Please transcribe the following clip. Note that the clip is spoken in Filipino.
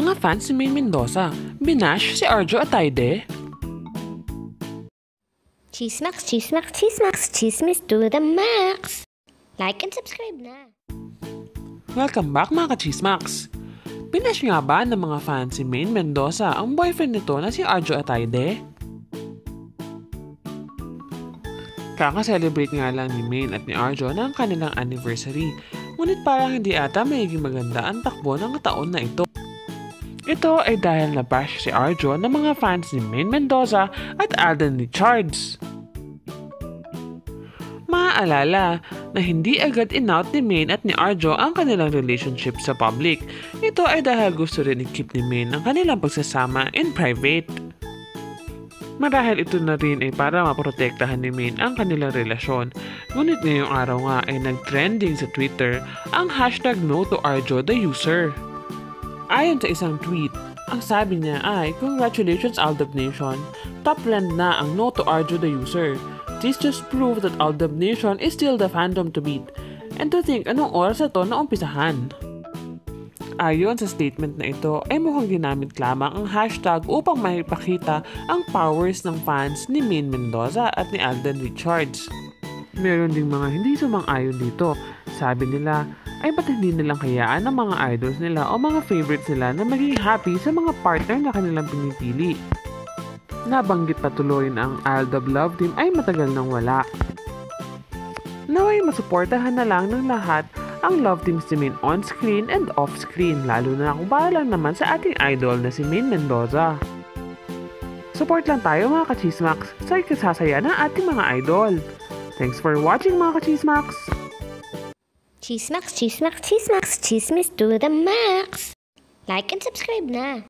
Mga fans ni May Mendoza, binash si Arjo Atayde. Chismax, chismax, chismax, chismis to the max! Like and subscribe na! Welcome back mga kachismax! Binash nga ba ng mga fans si Maine Mendoza ang boyfriend nito na si Arjo Atayde? Kaka-celebrate nga lang ni Maine at ni Arjo ng kanilang anniversary, ngunit parang hindi ata magiging maganda ang takbo ng taon na ito. Ito ay dahil na-bash si Arjo ng mga fans ni Maine Mendoza at Alden Richards. Maaalala na hindi agad in-out ni Maine at ni Arjo ang kanilang relationship sa public. Ito ay dahil gusto rin i-keep ni Maine ang kanilang pagsasama in private. Marahil ito na rin ay para maprotektahan ni Maine ang kanilang relasyon. Ngunit ngayong araw nga ay nag-trending sa Twitter ang hashtag no to Arjo the user. Ayon sa isang tweet, ang sabi niya ay, Congratulations Aldab Nation, top trend na ang no to Arjo the user. This just proves that Aldab Nation is still the fandom to beat. And to think anong oras na to na umpisahan. Ayon sa statement na ito ay mukhang ginamit lamang ang hashtag upang maipakita ang powers ng fans ni Min Mendoza at ni Alden Richards. Meron ding mga hindi sumang-ayon dito. Sabi nila, ay ba't hindi nilang kayaan ng mga idols nila o mga favorites nila na maging happy sa mga partner na kanilang pinipili. Nabanggit patuloy na ang Aldab Love Team ay matagal nang wala. Naway masuportahan na lang ng lahat ang love teams ni Min on-screen and off-screen lalo na kung para lang naman sa ating idol na si Min Mendoza. Support lang tayo mga kachismax sa ikasasaya ng ating mga idol. Thanks for watching mga kachismax! Chismax, chismax, chismax, chismis to the max! Like and subscribe na!